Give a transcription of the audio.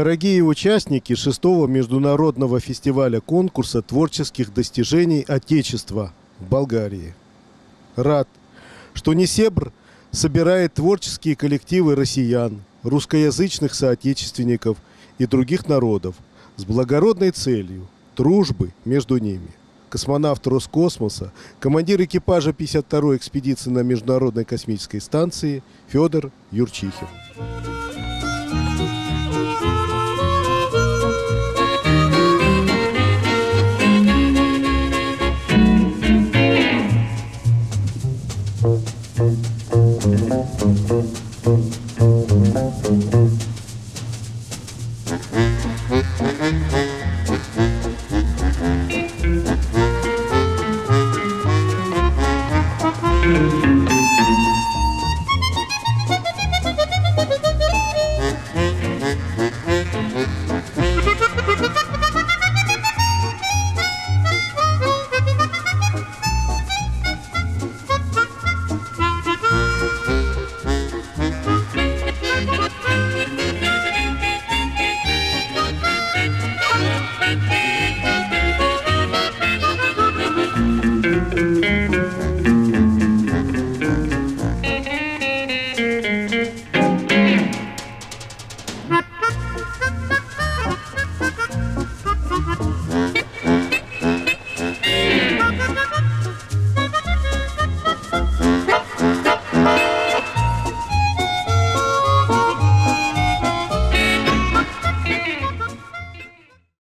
Дорогие участники шестого международного фестиваля конкурса творческих достижений Отечества в Болгарии. Рад, что Несебр собирает творческие коллективы россиян, русскоязычных соотечественников и других народов с благородной целью дружбы между ними. Космонавт Роскосмоса, командир экипажа 52-й экспедиции на Международной космической станции Федор Юрчихин.